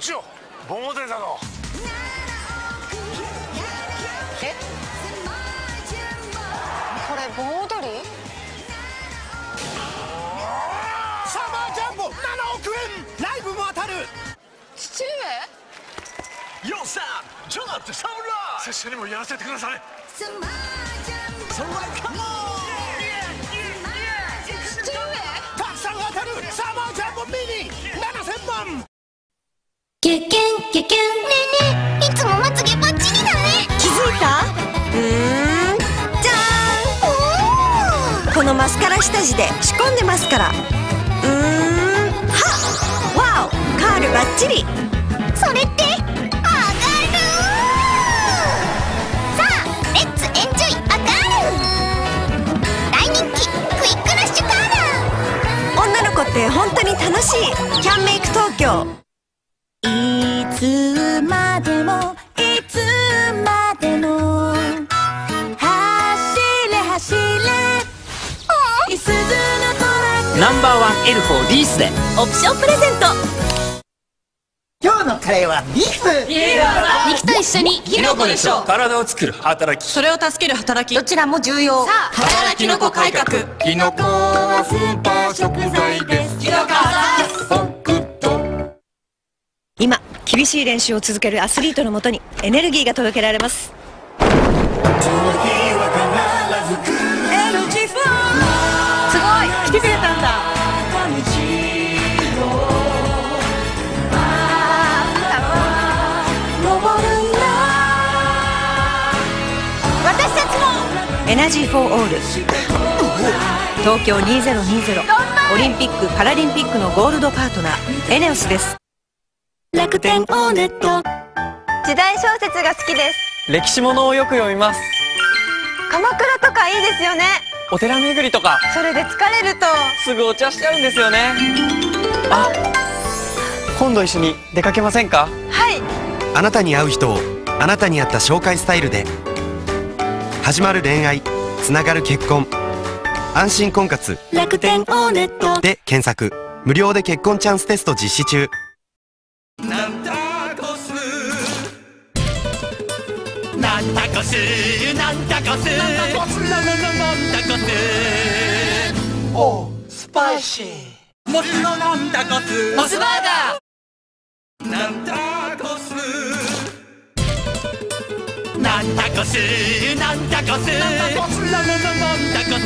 落ちろ盆踊りだぞ。え？これ盆踊り？サマージャンボ7億円。ライブも当たる。父上？よっさんジョナって侍。拙者にもやらせてください。それカモン。たくさん当たる。サマージャンボミニ。7000万キュキュンキュキュンねえねえいつもまつげバッチリだね気づいた？うーんじゃーんこのマスカラ下地で仕込んでますから。うーんはっわおカールバッチリ。それって上がるさあレッツエンジョイアガー。ル大人気クイックラッシュカーラー。女の子って本当に楽しい。キャンメイク東京。いつまでもいつまでも走れ走れいすずのトラック。ナンバーワンエルフをリースで。オプションプレゼント。今日のカレーはビーフ肉と一緒にキノコでしょ。体を作る働き。それを助ける働き。どちらも重要。さあ働ききのこ改革。キノコはスーパー食材です。キノコ今厳しい練習を続けるアスリートのもとにエネルギーが届けられます。すごい。来てくれたんだ。私たちもエナジーフォーオール。東京2020オリンピック・パラリンピックのゴールドパートナーエネオスです。楽天オーネット。時代小説が好きです。歴史ものをよく読みます。鎌倉とかいいですよね。お寺巡りとか。それで疲れると。すぐお茶しちゃうんですよね。あ今度一緒に出かけませんか？はい。あなたに合う人をあなたに合った紹介スタイルで。始まる恋愛つながる結婚安心婚活。楽天オーネット。で検索。無料で結婚チャンステスト実施中なんタコスなんタコスなんタコスなんタコスおスパイシー。モスのなんタコスモスバーガーなんタコスなんタコスなんタコスなんタコスなんタコス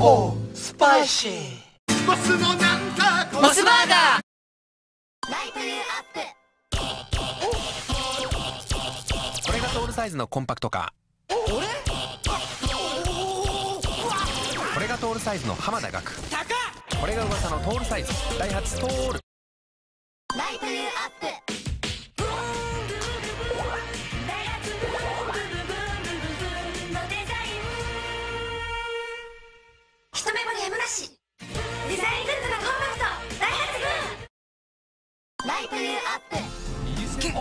おスパイシーモスのなんタコスモスバーガーこサイズのコンパクトカー。これがトールサイズの浜田学これが噂のトールサイズ。ダイハツトール。一目惚れやむなしデザイングッズのコンパクト。ダイハツグーライトユーアップ通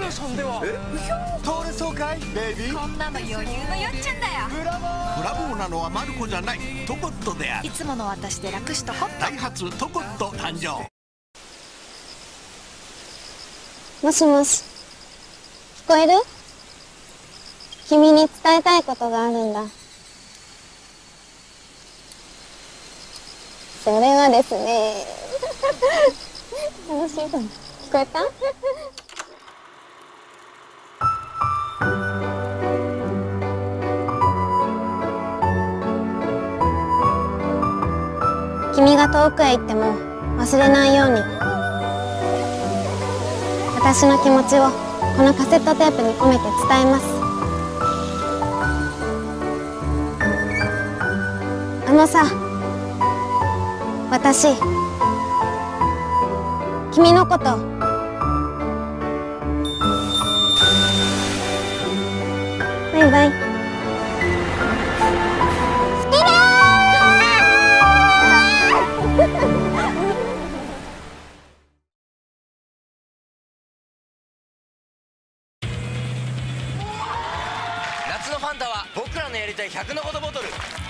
れそうかい？ベイビー？こんなの余裕のよっちゃんだよ。ブラボー。なのはマルコじゃない。トコットである。いつもの私で楽しとこダイハツトコット誕生。もしもし。聞こえる？君に伝えたいことがあるんだ。それはですね。楽しいかなこえた？君が遠くへ行っても忘れないように。私の気持ちをこのカセットテープに込めて伝えます。あのさ私君のことバイバイ。夏のファンタは僕らのやりたい100のことボトル。